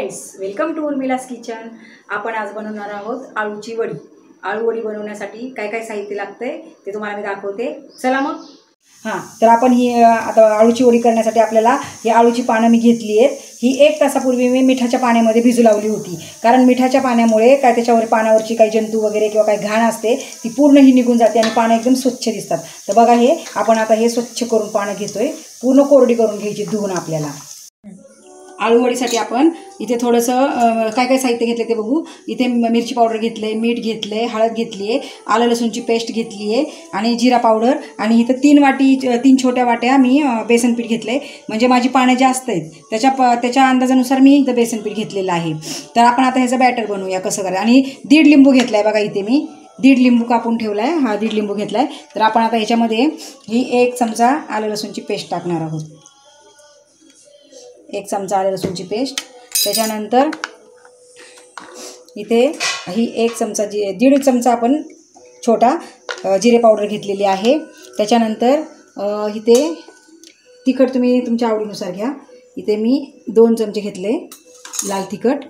Friends welcome to Urmila's kitchen आपण आज बनवणार आहोत आळूची वडी. आळू वडी बनवण्यासाठी काय काय साहित्य लागतंय ते तुम्हाला मी दाखवते. चला मग. हां तर आपण ही आता आळूची वडी करण्यासाठी आपल्याला ही आळूची पानं मी घेतली आहेत. ही एक तासापूर्वी मी मिठाच्या पाण्यामध्ये भिजू लावली होती. कारण मिठाच्या पाण्यामुळे काय त्याच्यावर पानावरची काही जंतू वगैरे किंवा काही घाण असते ती पूर्ण ही निघून जाते आणि पानं एकदम स्वच्छ दिसतात. तर बघा हे आपण आता हे स्वच्छ करून पानं घेतोय. पूर्ण कोरडी करून घ्यायची धुवून आपल्याला. आळूवडीसाठी आपण इथे थोडंसं काय काय साहित्य घेतलं ते बघू. इथे मिरची पावडर घेतलं आहे मीठ घेतलं आहे हळद घेतली आहे आलं लसूणची पेस्ट घेतली आहे आणि जिरा पावडर. आणि इथं तीन वाटी तीन छोट्या वाट्या मी बेसन पीठ घेतलं आहे म्हणजे माझी पानं जास्त आहेत. त्याच्या प त्याच्या अंदाजानुसार मी इथं बेसन पीठ घेतलेलं आहे. तर आपण आता ह्याचं बॅटर बनवूया कसं करायचं? आणि दीड लिंबू घेतला आहे बघा इथे मी. दीड लिंबू कापून ठेवला आहे हा दीड लिंबू घेतला आहे तर आपण आता ह्याच्यामध्ये ही एक चमचा आलं लसूणची पेस्ट टाकणार आहोत. एक चमचा आलं लसूणची पेस्ट. त्याच्यानंतर इथे ही एक चमचा जी दीड चमचा आपण छोटा जिरे पावडर घेतलेली आहे. त्याच्यानंतर इथे तिखट तुम्ही तुमच्या आवडीनुसार घ्या. इथे मी दोन चमचे घेतले लाल तिखट.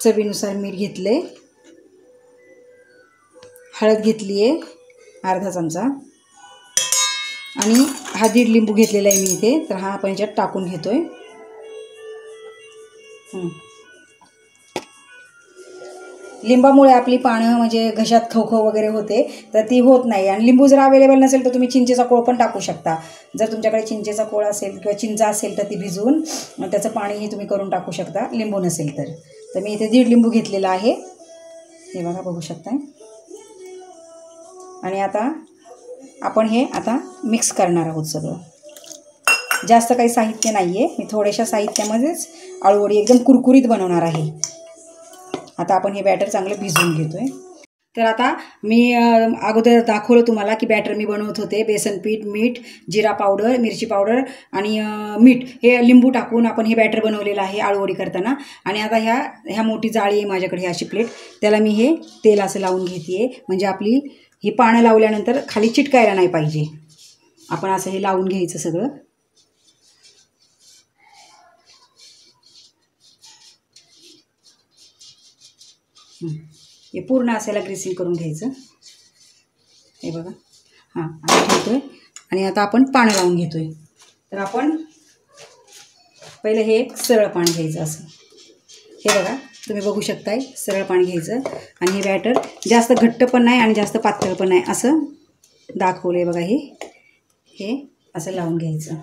चवीनुसार मीठ घेतले. हळद घेतली आहे अर्धा चमचा. आणि हा दीड लिंबू घेतलेला आहे मी इथे तर हा आपण याच्यात टाकून घेतो आहे लिंबामुळे आपली पानं म्हणजे घशात खवखव वगैरे होते तर ती होत नाही. आणि लिंबू जर अवेलेबल नसेल तर तुम्ही चिंचेचा कोळ पण टाकू शकता. जर तुमच्याकडे चिंचेचा कोळ असेल किंवा चिंचा असेल तर ती भिजवून त्याचं पाणीही तुम्ही करून टाकू शकता. लिंबू नसेल तर. तर मी इथे दीड लिंबू घेतलेला आहे. हे बघा बघू शकता आणि आता आपण हे आता मिक्स करणार आहोत सगळं. जास्त काही साहित्य नाही आहे मी थोड्याशा साहित्यामध्येच आळूवडी एकदम कुरकुरीत बनवणार आहे. आता आपण हे बॅटर चांगलं भिजवून घेतो आहे तर आता मी अगोदर दाखवलं तुम्हाला की बॅटर मी बनवत होते. बेसन पीठ मीठ जिरा पावडर मिरची पावडर आणि मीठ हे लिंबू टाकून आपण हे बॅटर बनवलेलं आहे आळूवडी करताना. आणि आता ह्या ह्या मोठी जाळी आहे माझ्याकडे अशी प्लेट. त्याला मी हे तेल असं लावून घेते म्हणजे आपली ही पानं लावल्यानंतर खाली चिटकायला नाही पाहिजे. आपण असं हे लावून घ्यायचं सगळं. हे. पूर्ण असायला ग्रेसिंग करून घ्यायचं. हे बघा. हां आता ठेवतो आहे आणि आता आपण पाणी लावून घेतो आहे तर आपण पहिलं हे एक सरळ पाणी घ्यायचं असं. हे बघा तुम्ही बघू शकताय सरळ पाणी घ्यायचं. आणि हे बॅटर जास्त घट्ट पण नाही आणि जास्त पातळ पण नाही. असं दाखवलं आहे बघा हे. हे असं लावून घ्यायचं.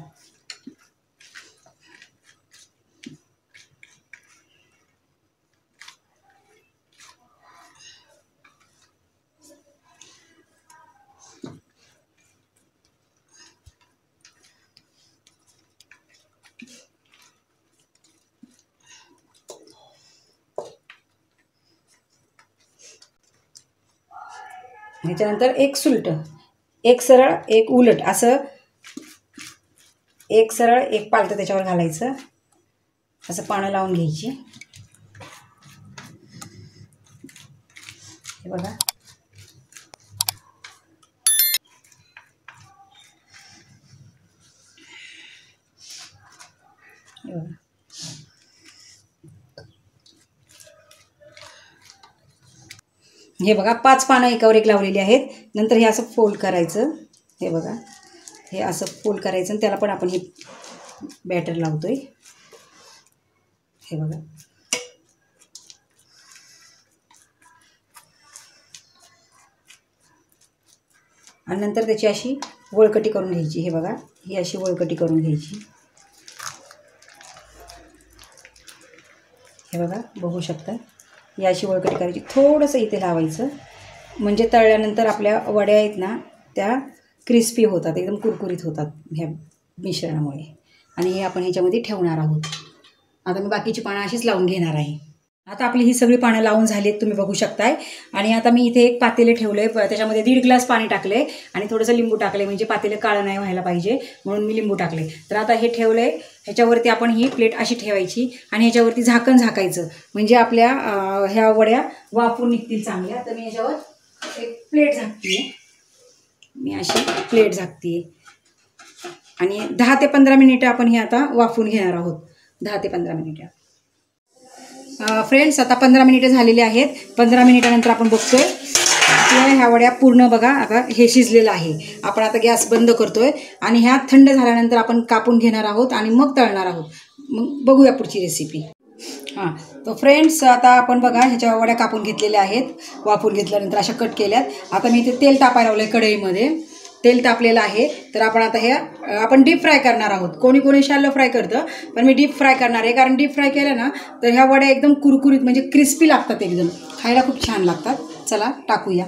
ह्याच्यानंतर एक सुलट एक सरळ एक उलट. असं एक सरळ एक पालतं त्याच्यावर घालायचं. असं पानं लावून घ्यायची. हे बघा. हे बघा पाच पानं एकावर एक लावलेली आहेत. नंतर हे असं फोल्ड करायचं. हे बघा हे असं फोल्ड करायचं आणि त्याला पण आपण हे बॅटर लावतो आहे हे बघा. आणि नंतर त्याची अशी वळकटी करून घ्यायची. हे बघा ही अशी वळकटी करून घ्यायची. हे बघा बघू शकता. ही अशी वळकटी करायची. थोडंसं इथे लावायचं. म्हणजे तळल्यानंतर आपल्या वड्या आहेत ना त्या क्रिस्पी होतात एकदम कुरकुरीत होतात ह्या मिश्रणामुळे. आणि हे आपण ह्याच्यामध्ये ठेवणार आहोत. आता मी बाकीची पानं अशीच लावून घेणार आहे. आता आपली ही सगळी पानं लावून झाली आहेत तुम्ही बघू शकताय. आणि आता मी इथे एक पातेले ठेवलं आहे त्याच्यामध्ये दीड ग्लास पाणी टाकले आणि थोडंसं लिंबू टाकले म्हणजे पातेले काळं नाही व्हायला पाहिजे म्हणून मी लिंबू टाकले तर आता हे ठेवलं आहे ह्याच्यावरती आपण ही प्लेट अशी ठेवायची आणि ह्याच्यावरती झाकण झाकायचं. म्हणजे आपल्या ह्या वड्या वाफून निघतील चांगल्या. तर मी ह्याच्यावर एक प्लेट झाकते मी अशी प्लेट झाकते आणि दहा ते पंधरा मिनिटं आपण हे आता वाफून घेणार आहोत. दहा ते पंधरा मिनिटं. फ्रेंड्स आता पंधरा मिनिटं झालेली आहेत. पंधरा मिनिटानंतर आपण बघतोय. किंवा ह्या वड्या पूर्ण बघा आता हे शिजलेलं आहे. आपण आता गॅस बंद करतोय आणि ह्या थंड झाल्यानंतर आपण कापून घेणार आहोत आणि मग तळणार आहोत. मग बघूया पुढची रेसिपी हां तर फ्रेंड्स आता आपण बघा ह्याच्या वड्या कापून घेतलेल्या आहेत. वापून घेतल्यानंतर अशा कट केल्यात. आता मी इथे तेल तापायला लावलं आहे कढईमध्ये. तेल तापलेलं आहे. तर आपण आता हे आपण डीप फ्राय करणार आहोत. कोणी कोणी शॅलो फ्राय करतं पण मी डीप फ्राय करणार आहे. कारण डीप फ्राय केलं ना तर ह्या वड्या एकदम कुरकुरीत म्हणजे क्रिस्पी लागतात एकदम. खायला खूप छान लागतात. चला टाकूया.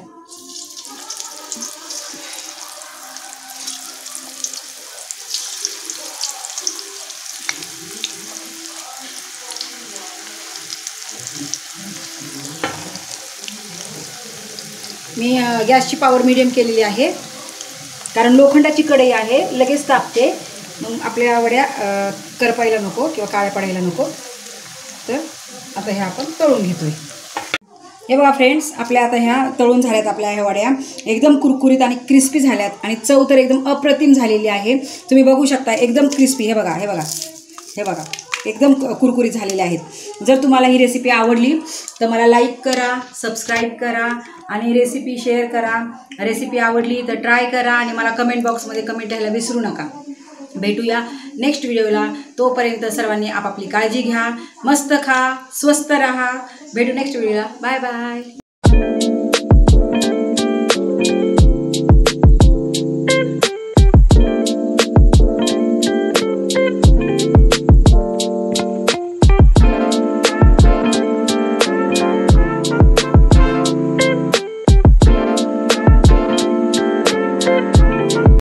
मी गॅसची पॉवर मीडियम केलेली आहे. कारण लोखंडाची कढई आहे लगेच तापते. मग आपल्या वड्या करपायला नको किंवा काळ्या पडायला नको. तर आता ह्या आपण तळून घेतोय. हे बघा फ्रेंड्स आपल्या आता ह्या तळून झाल्यात आपल्या ह्या वड्या. एकदम कुरकुरीत आणि क्रिस्पी झाल्यात आणि चव तर एकदम अप्रतिम झालेली आहे. तुम्ही बघू शकता एकदम क्रिस्पी हे बघा हे बघा हे बघा. एकदम कुरकुरीत झालेले आहेत. जर तुम्हाला ही रेसिपी आवडली तर मला लाईक करा सबस्क्राईब करा आणि रेसिपी शेअर करा. रेसिपी आवडली तर ट्राय करा आणि मला कमेंट बॉक्समध्ये कमेंट द्यायला विसरू नका. भेटूया नेक्स्ट व्हिडिओला तोपर्यंत सर्वांनी आपापली काळजी घ्या मस्त खा स्वस्त राहा. भेटू नेक्स्ट व्हिडिओला बाय बाय